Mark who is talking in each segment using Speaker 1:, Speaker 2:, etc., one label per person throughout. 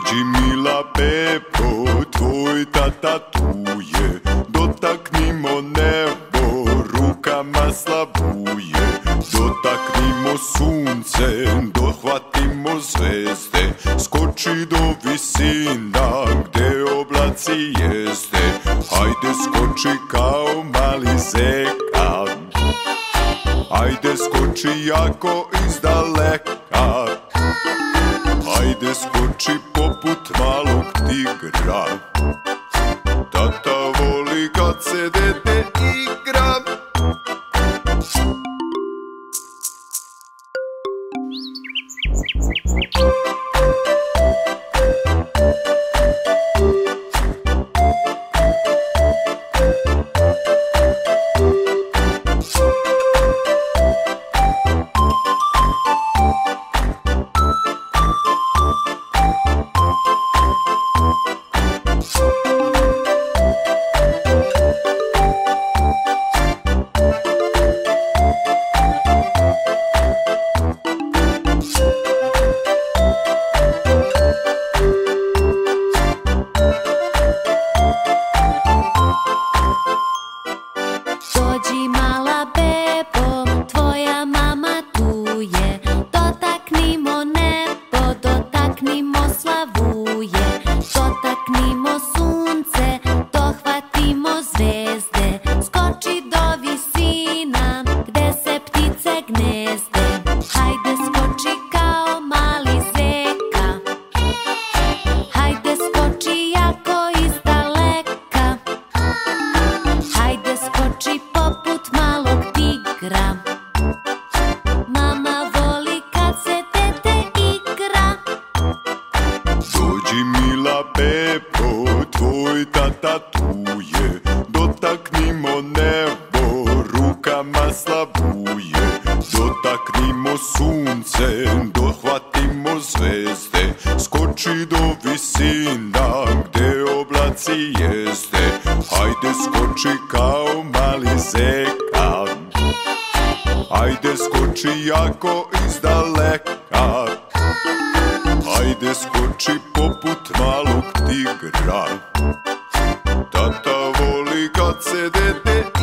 Speaker 1: Dođi mila Pepo, tvoj tata tu je. Dotaknimo nebo, rukama slabuje Dotaknimo sunce, dohvatimo zveste, Skoči do visina gde oblaci jeste. Hajde skoči kao mali zekan. Ajde skoči jako iz daleka ide skoči poput malog tigra. skoczy do Ajde skoči jako iz daleka Ajde skoči poput malog tigra. Tata voli kad se dete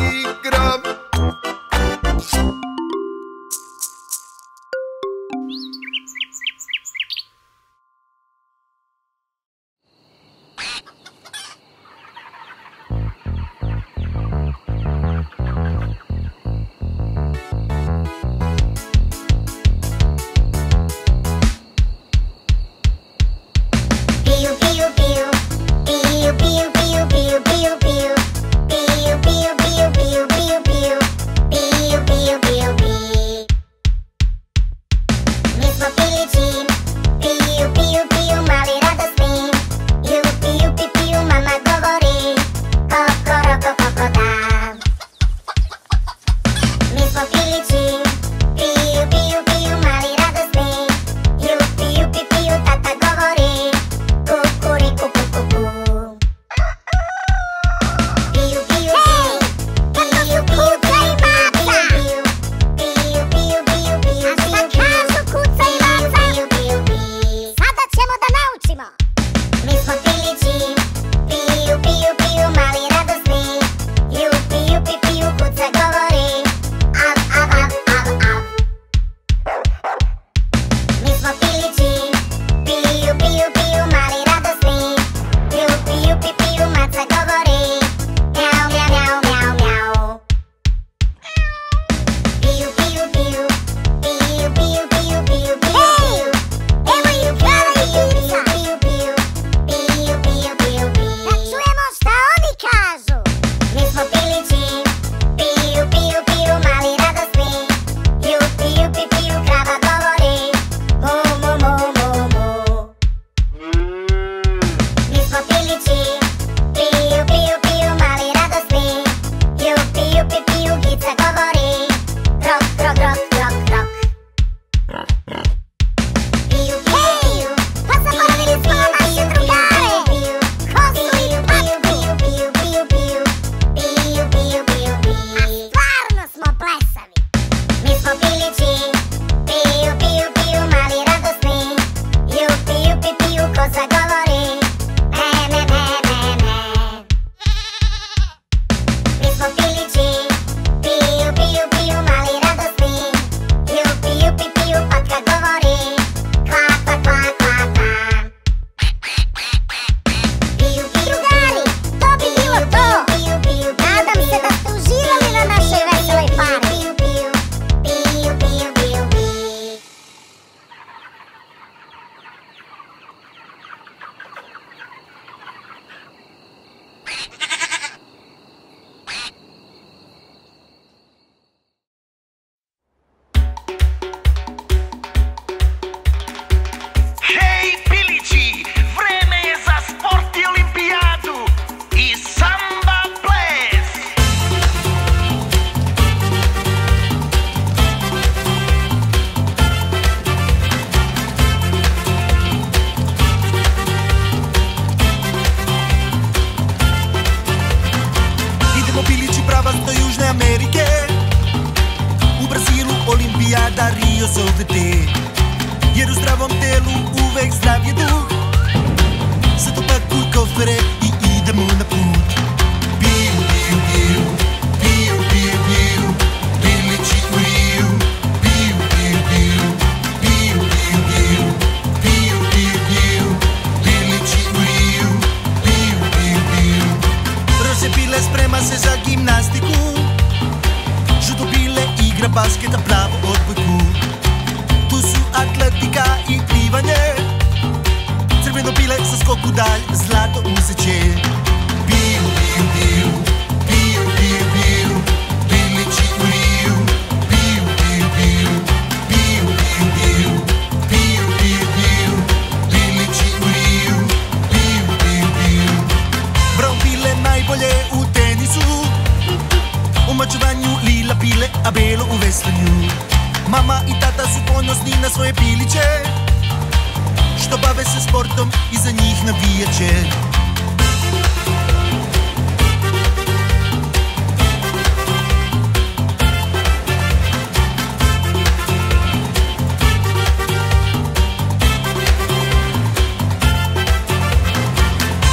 Speaker 1: hrbtom i za njih navijače.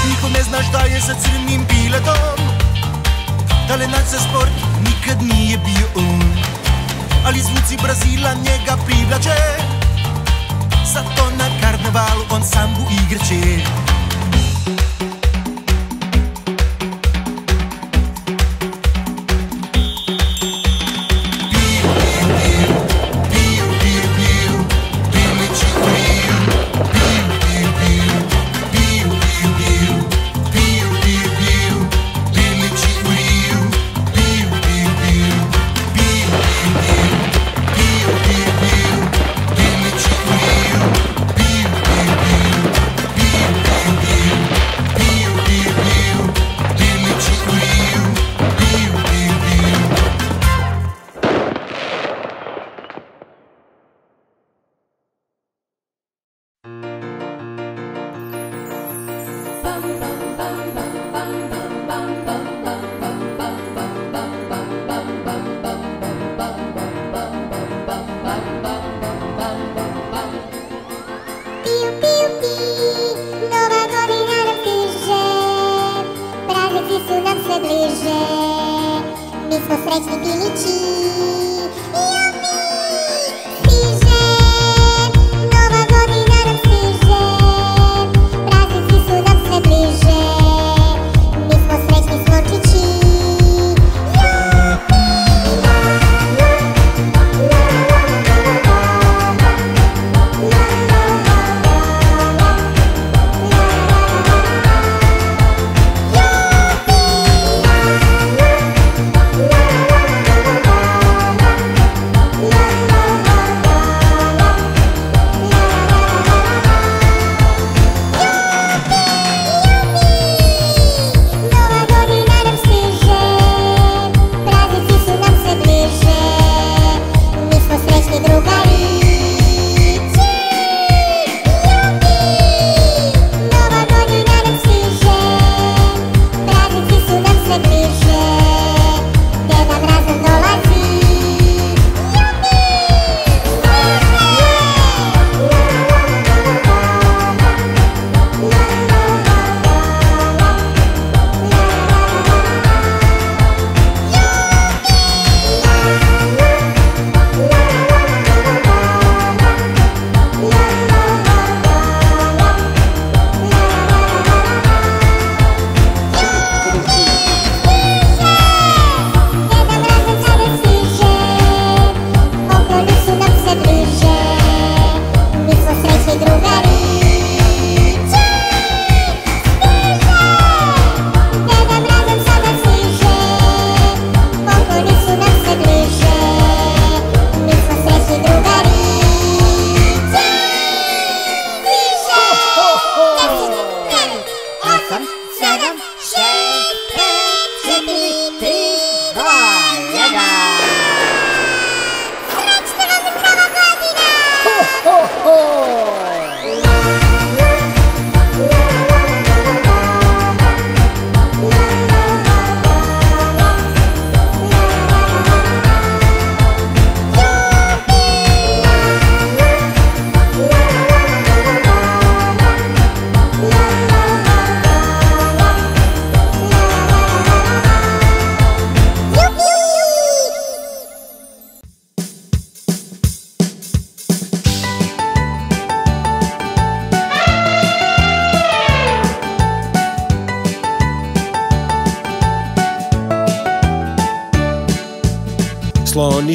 Speaker 1: Niko ne zna šta je sa crnim biletom, talenac za sport nikad nije bio on. Um. Ali zvuci Brazila njega privlače, zato ne na valu on sambu
Speaker 2: i grče со срачники
Speaker 3: лечит.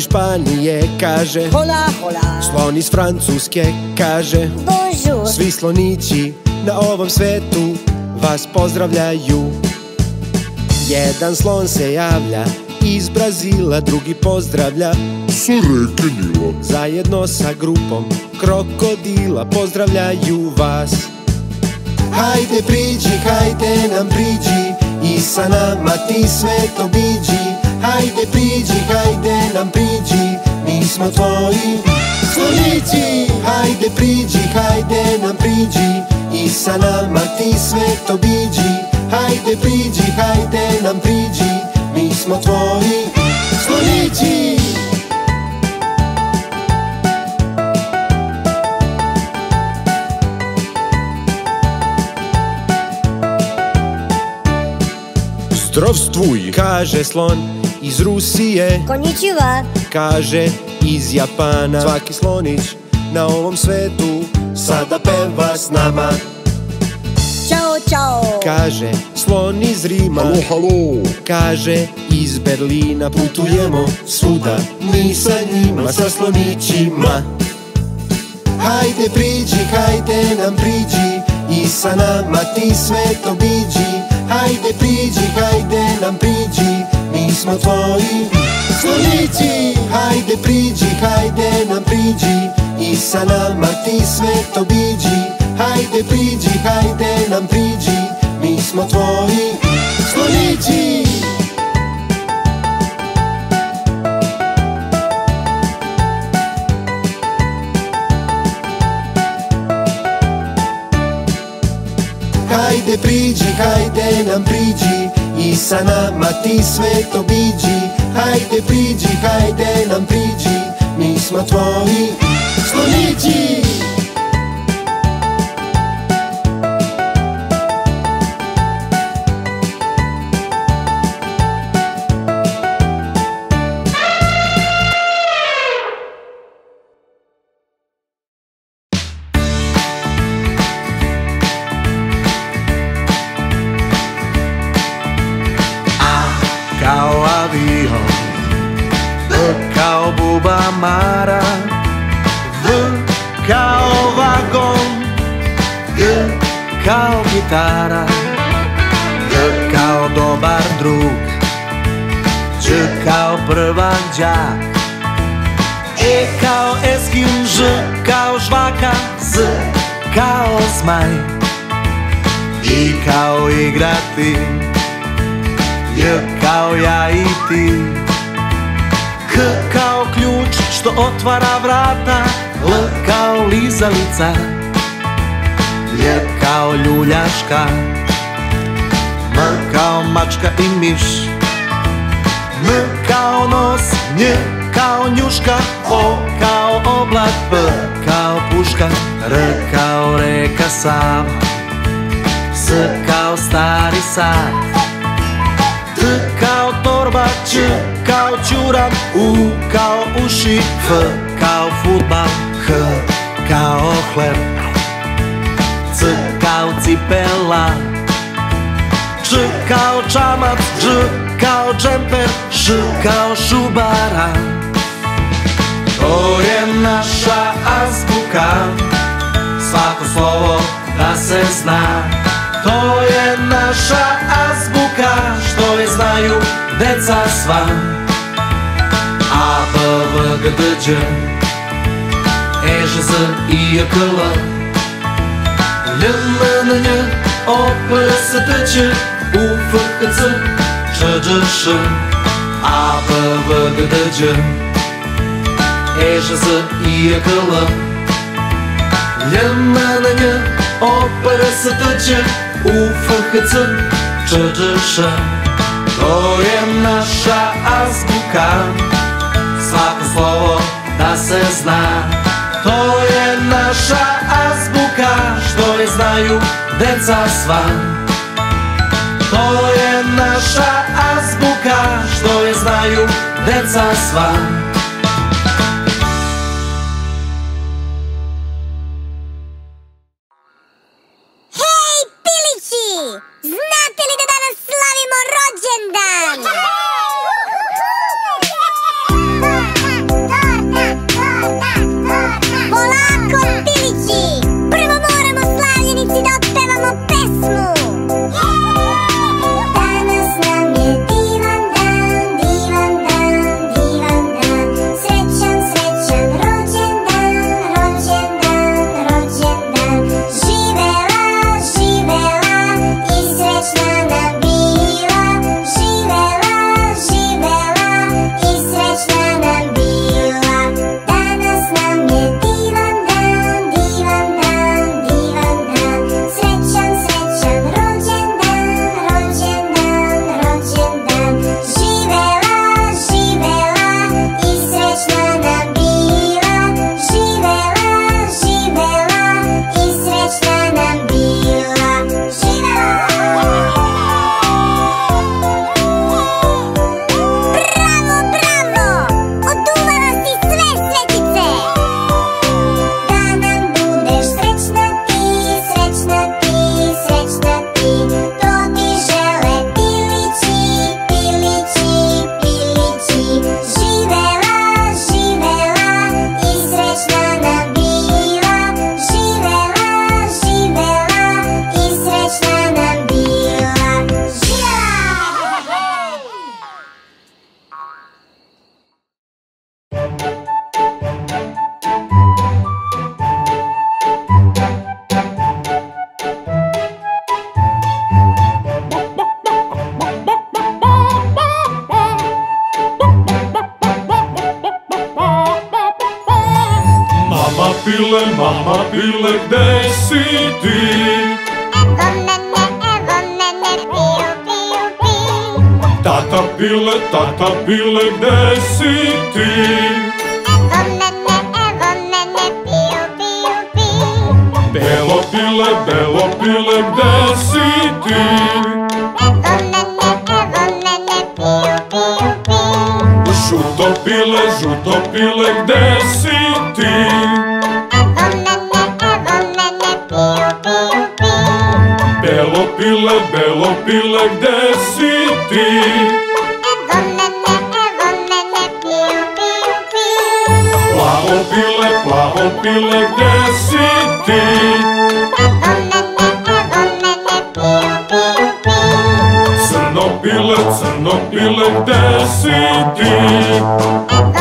Speaker 3: Iz Španije kaže.
Speaker 4: Hola, hola.
Speaker 3: Slon iz Francuske kaže.
Speaker 2: Bonjour.
Speaker 3: Svi slonići na ovom svetu vas pozdravljaju. Jedan slon se javlja iz Brazila, drugi pozdravlja.
Speaker 5: Sa reke Nila
Speaker 3: Zajedno sa grupom krokodila pozdravljaju vas. Hajde priđi, hajde nam priđi I sa nama ti sve obiđi Hajde priđi, hajde nam priđi smo tvoji. Slonići Hajde priđi, hajde nam priđi. I sa nama ti sve obiđi Hajde priđi, hajde nam priđi Mi smo tvoji. Slonići
Speaker 5: Zdravstvuj
Speaker 3: Kaže slon iz Rusije.
Speaker 2: Konnichiwa.
Speaker 3: Kaže iz Japana. Svaki slonić na ovom svetu Sada peva s nama.
Speaker 2: Ćao, čao.
Speaker 3: Kaže slon iz Rima.
Speaker 5: Halo, halo.
Speaker 3: Kaže iz Berlina Putujemo svuda. Mi sa njima, sa slonićima. Hajde priđi, hajde nam priđi. I sa nama ti sve obiđi Hajde priđi, hajde nam priđi. Mi smo tvoji slonići Hajde priđi, hajde nam priđi. I sa nama ti sve obiđi Hajde priđi, hajde nam priđi. Mi smo tvoji slonići Hajde priđi, hajde nam priđi I sa nama ti sve obiđi Hajde priđi, hajde nam priđi. Mi smo tvoji slonići
Speaker 6: kao igrati J kao ja i ti. K kao ključ što otvara vrata L kao lizalica J kao ljuljaška M kao mačka i miš N kao nos, nj kao njuška O kao oblak, P kao puška R kao reka Sava S kao stari sat T kao torba, Č kao čuram U kao uši, F kao futbal H kao hleb C kao cipela. Č kao čamac, Ž kao džemper Š kao šubara. To je naša azbuka. Svako slovo da se zna E, O, P, S, T, Ć U, F, H, C Č, Đ, Š A, B, V, G, D, Đ E, Ž, Z, I, J, K, L L, M, N, Nj O, P, S, T, Ć U, F, H, C Č, Đ, Š To je naša azbuka. Svako slovo da se zna To je naša azbuka. Što je znaju deca sva To je naša azbuka. Što je znaju deca sva
Speaker 5: Tata pile, tata pile, gde si ti?
Speaker 2: Evo mene, evo mene, piju, piju, piju.
Speaker 5: Belo pile, belo pile, gde si ti?
Speaker 2: Evo mene, evo mene, piju, piju, piju.
Speaker 5: Žuto pile, žuto pile, gde si ti? Pile, belo pile, gde si ti? Plavo pile, plavo pile, gde si ti? Crno pile, crno pile, gde si ti?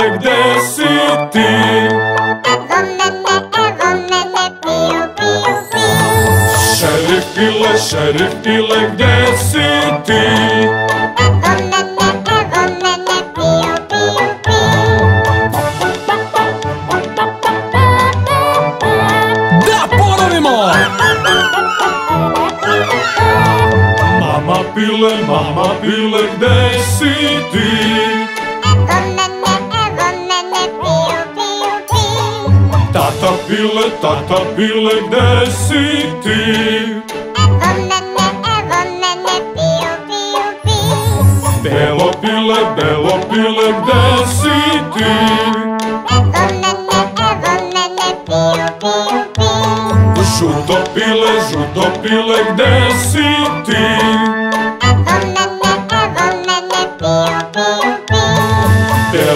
Speaker 5: Pile, gde si ti?
Speaker 2: Evo mene, evo mene, piju, piju, piju.
Speaker 5: Šerif pile, šerif pile, gde si ti?
Speaker 2: Evo mene, evo mene, piju, piju, piju.
Speaker 6: Da ponovimo!
Speaker 5: Mama pile, mama pile, gde si ti? Tata pile, tata pile, gde si ti?
Speaker 2: Evo mene, evo mene, piju, piju, piju.
Speaker 5: Belo pile, belo pile, gde si ti?
Speaker 2: Evo mene, evo mene, piju, piju, piju.
Speaker 5: Žuto pile, žuto pile, gde si ti?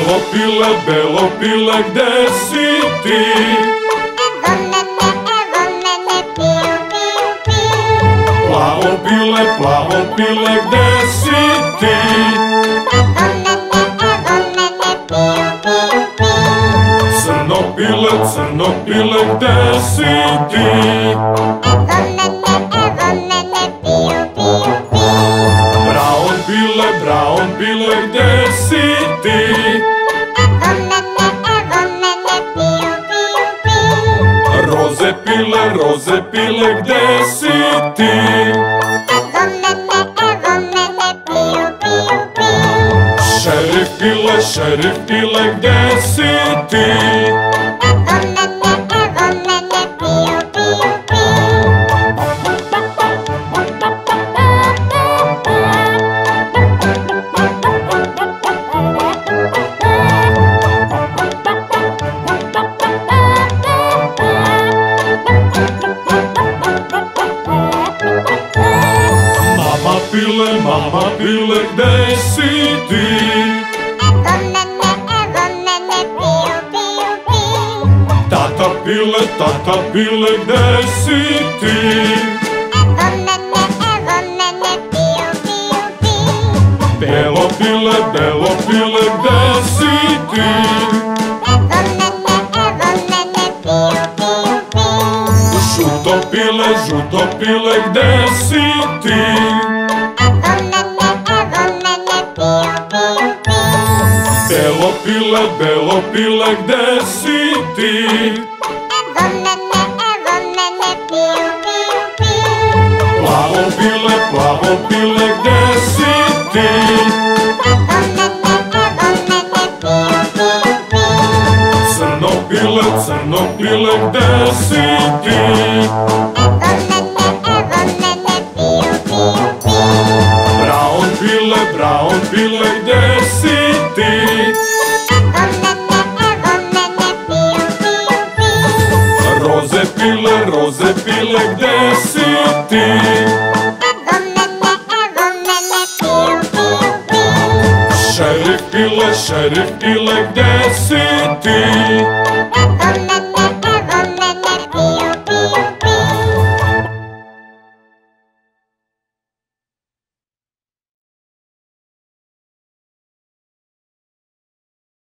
Speaker 5: Belo pile, belo pile, gde si ti? Plavo pile, plavo pile, gde si ti? Crno pile, crno pile, gde si ti? Gde si ti?
Speaker 2: Evo mene, evo mene, piju, piju, piju.
Speaker 5: Šerif pile, šerif pile, gde si ti? Pile, mama pile, gde si ti?
Speaker 2: Evo mene, evo mene, piju, piju, piju.
Speaker 5: Tata pile, tata pile, gde si ti?
Speaker 2: Evo mene, evo mene, piju, piju, piju.
Speaker 5: Belo pile, belo pile, gde si ti?
Speaker 2: Evo mene, evo mene, piju, piju, piju.
Speaker 5: Žuto pile, žuto pile, gde si ti? Belo pile, belo pile, gde si ti?
Speaker 2: Evo mene, evo mene, piju, piju, piju.
Speaker 5: Plavo pile, plavo pile, gde si ti?
Speaker 2: Evo mene, evo mene, piju, piju, piju.
Speaker 5: Crno pile, crno pile, gde si ti?
Speaker 2: Piju.
Speaker 5: Šerif pile, šerif